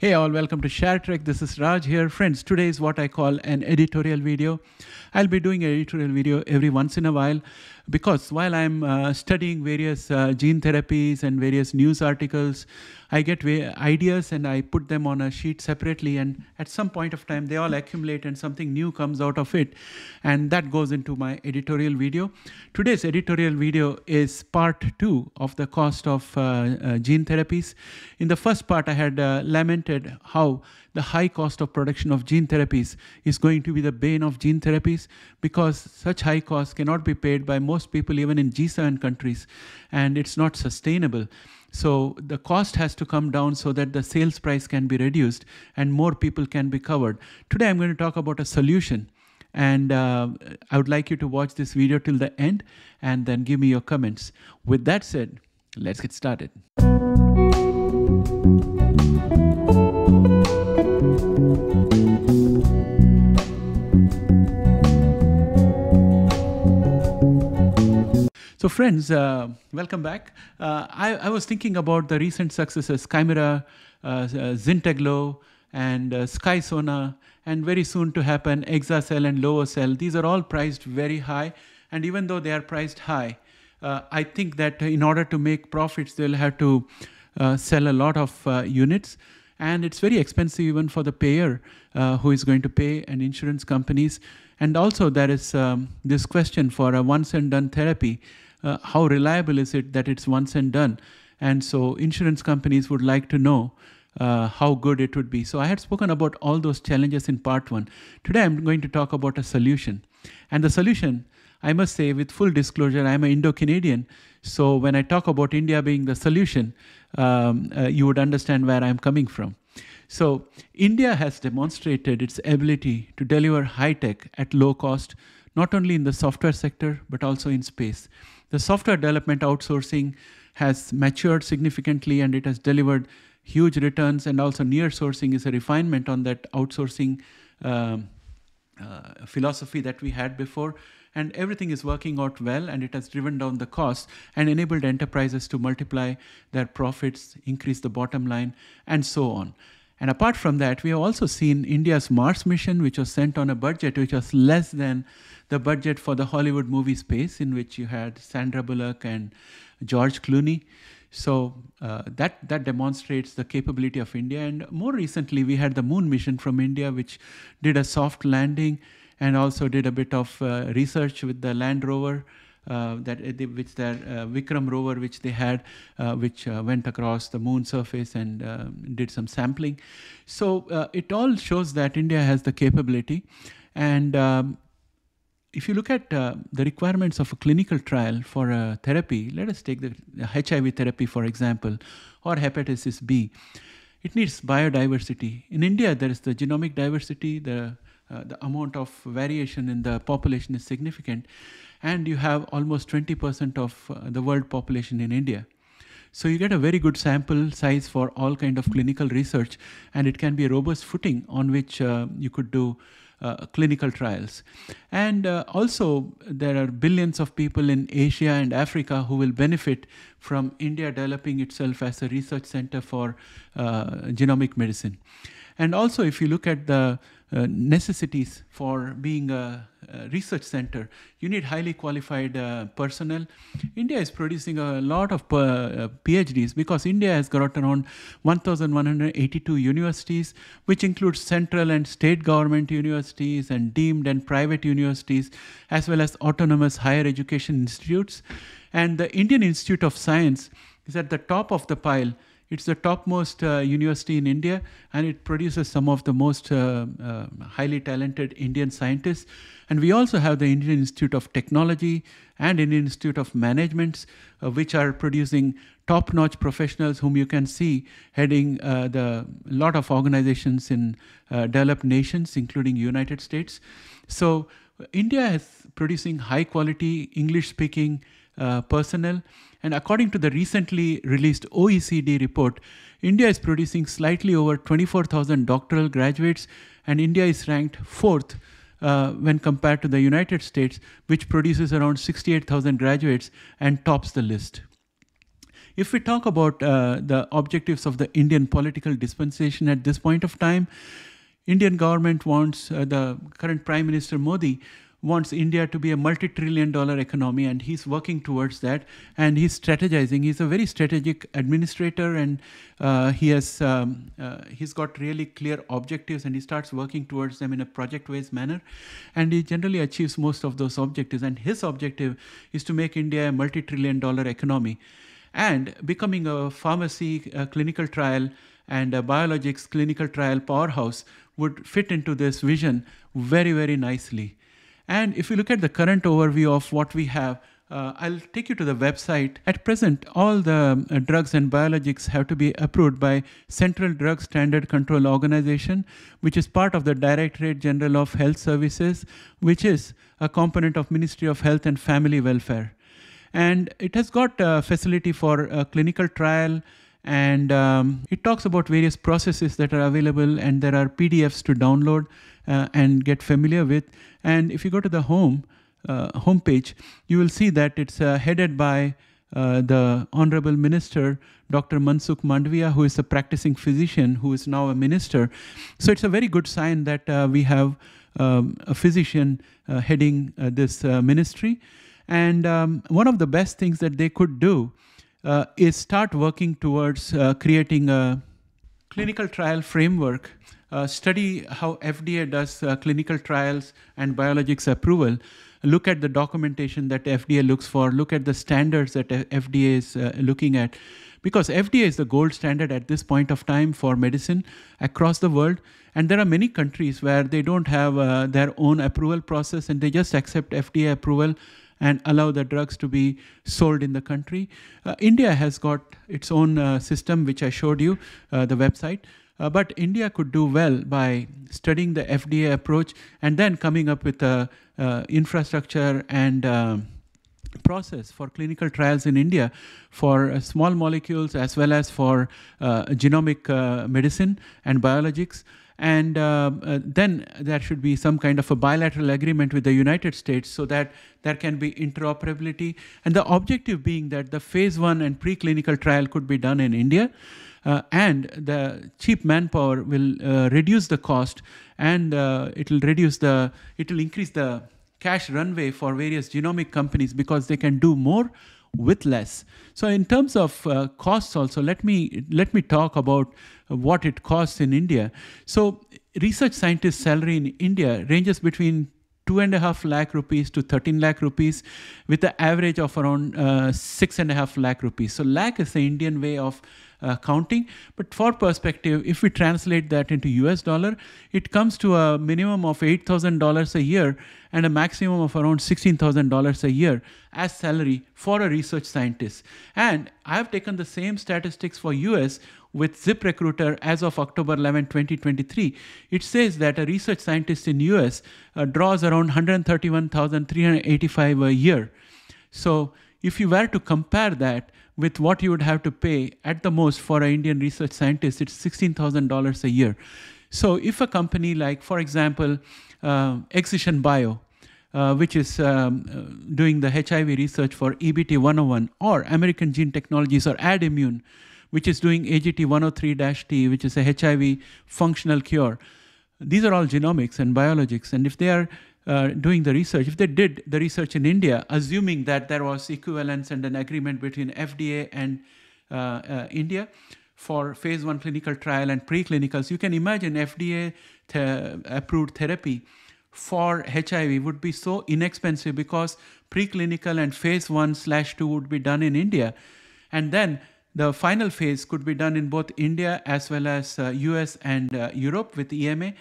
Hey all, welcome to Share Trek. This is Raj here. Friends, today is what I call an editorial video. I'll be doing an editorial video every once in a while because while I'm uh, studying various uh, gene therapies and various news articles, I get ideas and I put them on a sheet separately and at some point of time they all accumulate and something new comes out of it and that goes into my editorial video. Today's editorial video is part two of the cost of uh, uh gene therapies. In the first part I had uh, lamented how the high cost of production of gene therapies is going to be the bane of gene therapies because such high costs cannot be paid by most people even in G7 countries and it's not sustainable. So the cost has to come down so that the sales price can be reduced and more people can be covered. Today I'm going to talk about a solution and uh, I would like you to watch this video till the end and then give me your comments. With that said, let's get started. So, friends, uh, welcome back. Uh, I, I, was thinking about the recent successes Kymriah, uh, uh Zynteglo, and uh, Skysona, and very soon to happen exa-cel and lovo-cel. These are all priced very high, and even though they are priced high, uh, I think that in order to make profits, they'll have to uh, sell a lot of units and it's very expensive even for the payer uh, who is going to pay and insurance companies and also there is um, this question for a once and done therapy uh, how reliable is it that it's once and done? And so insurance companies would like to know uh, how good it would be. So I had spoken about all those challenges in part one. Today I'm going to talk about a solution. And the solution, I must say, with full disclosure, I'm an Indo Canadian. So when I talk about India being the solution, um, uh, you would understand where I'm coming from. So India has demonstrated its ability to deliver high tech at low cost, not only in the software sector, but also in space. The software development outsourcing has matured significantly and it has delivered huge returns and also near sourcing is a refinement on that outsourcing um, uh, philosophy that we had before and everything is working out well and it has driven down the costs and enabled enterprises to multiply their profits increase the bottom line and so on and apart from that we have also seen india's mars mission which was sent on a budget which was less than the budget for the Hollywood movie space, in which you had Sandra Bullock and George Clooney. So uh, that that demonstrates the capability of India. And more recently, we had the Moon mission from India, which did a soft landing and also did a bit of uh, research with the Land Rover. Uh, that uh, which their uh, Vikram rover, which they had, uh, which went across the moon surface and did some sampling. So it all shows that India has the capability, and um, if you look at uh, the requirements of a clinical trial for a therapy, let us take the HIV therapy for example, or hepatitis B, it needs biodiversity. In India, there is the genomic diversity, the, uh, the amount of variation in the population is significant, and you have almost 20% of uh, the world population in India. So you get a very good sample size for all kind of clinical research, and it can be a robust footing on which uh, you could do uh, clinical trials. And uh, also, there are billions of people in Asia and Africa who will benefit from India developing itself as a research center for uh, genomic medicine. And also, if you look at the uh, necessities for being a, a, research center. You need highly qualified uh, personnel. India is producing a lot of uh, PhDs because India has got around 1,182 universities, which includes central and state government universities and deemed and private universities, as well as autonomous higher education institutes. And the Indian Institute of Science is at the top of the pile it's the topmost uh, university in India, and it produces some of the most uh, uh, highly talented Indian scientists. And we also have the Indian Institute of Technology and Indian Institute of Management, uh, which are producing top-notch professionals whom you can see heading uh, the lot of organizations in uh, developed nations, including United States. So India is producing high-quality English-speaking personnel and according to the recently released OECD report, India is producing slightly over 24,000 doctoral graduates, and India is ranked fourth uh, when compared to the United States, which produces around 68,000 graduates and tops the list. if we talk about uh, the objectives of the Indian political dispensation at this point of time, Indian government wants uh, the current Prime Minister Modi wants India to be a multi-trillion dollar economy and he's working towards that. And he's strategizing. He's a very strategic administrator and uh, he has um, uh, he's got really clear objectives and he starts working towards them in a project-based manner. And he generally achieves most of those objectives. And his objective is to make India a multi-trillion dollar economy. And becoming a pharmacy a clinical trial and a biologics clinical trial powerhouse would fit into this vision very very nicely and if you look at the current overview of what we have, uh, I'll take you to the website. At present, all the uh, drugs and biologics have to be approved by Central Drug Standard Control Organization, which is part of the Directorate General of Health Services, which is a component of Ministry of Health and Family Welfare. And it has got a facility for a clinical trial, and um, it talks about various processes that are available, and there are PDFs to download uh, and get familiar with. And if you go to the home uh, homepage, you will see that it's uh, headed by uh, the Honorable Minister, Dr. Mansukh Mandaviya, who is a practicing physician who is now a minister. So it's a very good sign that uh, we have um, a physician uh, heading uh, this ministry. And um, one of the best things that they could do is start working towards creating a clinical trial framework uh, study how FDA does uh, clinical trials and biologics approval. Look at the documentation that FDA looks for. Look at the standards that FDA is uh, looking at. Because FDA is the gold standard at this point of time for medicine across the world. And there are many countries where they don't have uh, their own approval process and they just accept FDA approval and allow the drugs to be sold in the country. Uh, India has got its own uh, system, which I showed you, uh, the website. Uh, but India could do well by studying the FDA approach and then coming up with a uh, infrastructure and uh, process for clinical trials in India for uh, small molecules as well as for uh, genomic uh, medicine and biologics. And then there should be some kind of a bilateral agreement with the United States so that there can be interoperability. And the objective being that the phase one and preclinical trial could be done in India uh, and the cheap manpower will uh, reduce the cost and uh, it will reduce the it will increase the cash runway for various genomic companies because they can do more with less. So in terms of uh, costs also let me let me talk about what it costs in india. So research scientist salary in india ranges between two and a half lakh rupees to 13 lakh rupees with the average of around uh, six and a half lakh rupees. So lakh is the indian way of uh, counting. But for perspective, if we translate that into US dollar, it comes to a minimum of $8,000 a year and a maximum of around $16,000 a year as salary for a research scientist. And I have taken the same statistics for US with ZipRecruiter as of October 11, 2023. It says that a research scientist in US uh, draws around 131,385 a year. So if you were to compare that with what you would have to pay at the most for an Indian research scientist, it's $16,000 a year. So if a company like, for example, uh, Excision Bio, uh, which is um, uh, doing the HIV research for EBT 101, or American Gene Technologies or Addimmune, which is doing AGT 103-T, which is a HIV functional cure. These are all genomics and biologics. And if they are uh, doing the research, if they did the research in India, assuming that there was equivalence and an agreement between FDA and uh, uh, India for phase one clinical trial and preclinicals, you can imagine FDA th- approved therapy for HIV would be so inexpensive because preclinical and phase one slash two would be done in India. And then the final phase could be done in both India as well as uh, US and uh, Europe with EMA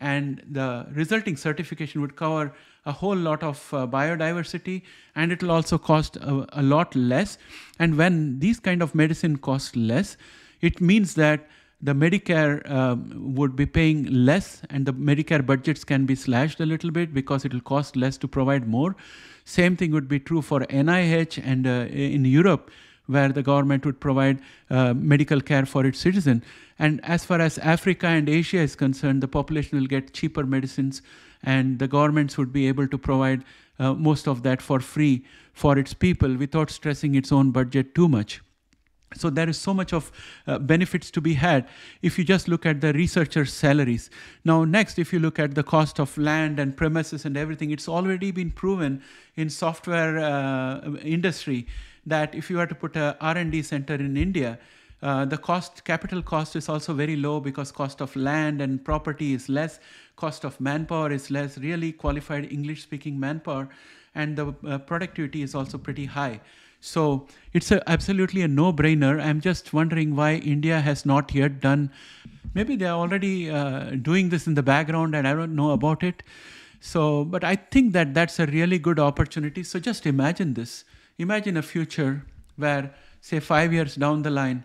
and the resulting certification would cover a whole lot of uh, biodiversity and it will also cost a, a, lot less. And when these kind of medicine cost less it means that the medicare um, would be paying less and the medicare budgets can be slashed a little bit because it will cost less to provide more. Same thing would be true for nih and uh, in europe where the government would provide uh, medical care for its citizen. And as far as Africa and Asia is concerned, the population will get cheaper medicines, and the governments would be able to provide uh, most of that for free for its people without stressing its own budget too much. So there is so much of uh, benefits to be had if you just look at the researchers' salaries. Now, next, if you look at the cost of land and premises and everything, it's already been proven in software uh, industry that if you were to put a R&D center in India, uh, the cost, capital cost is also very low because cost of land and property is less, cost of manpower is less, really qualified English-speaking manpower, and the uh, productivity is also pretty high. So it's a, absolutely a no-brainer. I'm just wondering why India has not yet done. Maybe they're already uh, doing this in the background, and I don't know about it. So, but I think that that's a really good opportunity. So just imagine this. Imagine a future where, say, five years down the line,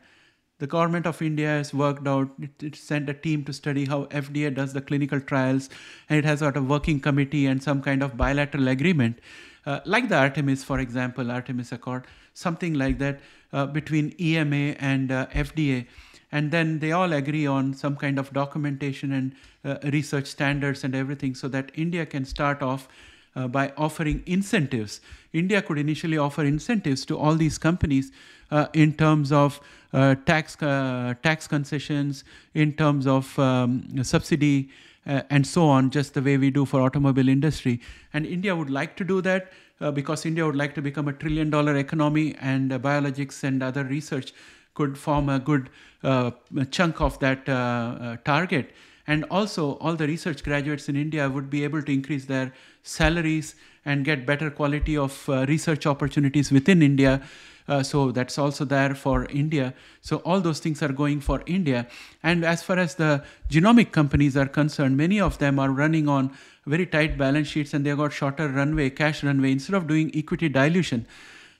the government of India has worked out, it, it, sent a team to study how FDA does the clinical trials, and it has got a working committee and some kind of bilateral agreement uh, like the Artemis, for example, Artemis Accord, something like that uh, between EMA and uh, FDA. And then they all agree on some kind of documentation and uh, research standards and everything so that India can start off uh, by offering incentives. India could initially offer incentives to all these companies uh, in terms of uh, tax tax concessions, in terms of um, subsidy, uh, and so on, just the way we do for automobile industry. And India would like to do that uh, because India would like to become a trillion dollar economy and uh, biologics and other research could form a good uh, chunk of that uh, uh, target. And also, all the research graduates in India would be able to increase their salaries and get better quality of research opportunities within India uh, so that's also there for India. So all those things are going for India. And as far as the genomic companies are concerned, many of them are running on very tight balance sheets and they've got shorter runway, cash runway. Instead of doing equity dilution,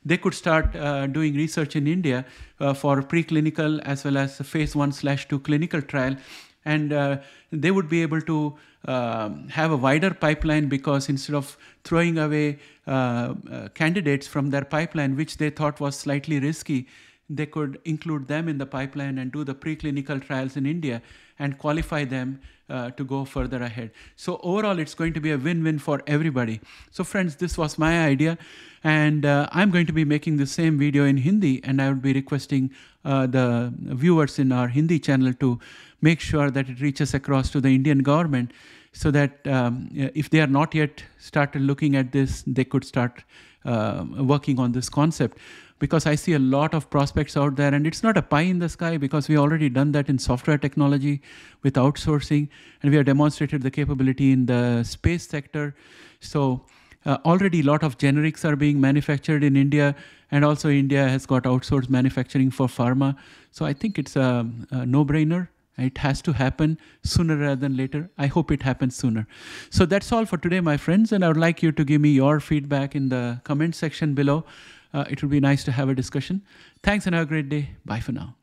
they could start uh, doing research in India uh, for preclinical as well as phase one slash two clinical trial. And uh, they would be able to um, have a wider pipeline because instead of throwing away uh, uh, candidates from their pipeline, which they thought was slightly risky, they could include them in the pipeline and do the preclinical trials in India and qualify them uh, to go further ahead. So overall, it's going to be a win-win for everybody. So friends, this was my idea. And uh, I'm going to be making the same video in Hindi and I would be requesting uh, the viewers in our Hindi channel to make sure that it reaches across to the Indian government so that um, if they are not yet started looking at this, they could start uh, working on this concept. Because I see a lot of prospects out there, and it's not a pie in the sky because we already done that in software technology with outsourcing, and we have demonstrated the capability in the space sector. So uh, already a lot of generics are being manufactured in India, and also India has got outsourced manufacturing for pharma. So I think it's a, a no-brainer. It has to happen sooner rather than later. I hope it happens sooner. So that's all for today, my friends. And I would like you to give me your feedback in the comment section below. Uh, it would be nice to have a discussion. Thanks and have a great day. Bye for now.